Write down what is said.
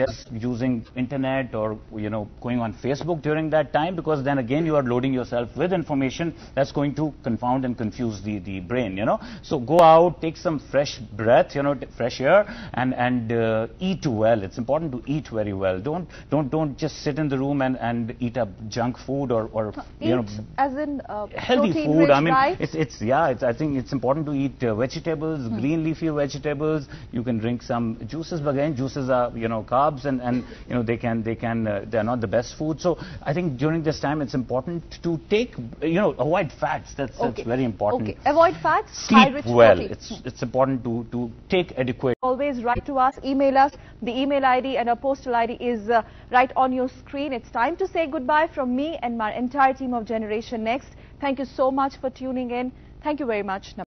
just using internet or you know going on Facebook during that time because then again you are loading yourself with information that's going to confound and confuse the, the brain you know so go out take some fresh breath you know fresh air and and uh, eat well it's important to eat very well don't don't don't just sit in the room and and eat up junk food or or Eat you know as in uh, healthy food. I mean, it's it's yeah. It's, I think it's important to eat uh, vegetables, green leafy vegetables. You can drink some juices. But again, juices are you know carbs, and and you know they can they can uh, they are not the best food. So I think during this time it's important to take you know avoid fats. That's Okay. that's very important. Okay. Avoid fats. high Sleep well. protein. It's it's important to to take adequate. Always write to us, email us. The email ID and our postal ID is uh, right on your screen. It's time to say goodbye from me and my entire team of Generation Next. Thank you so much for tuning in. Thank you very much.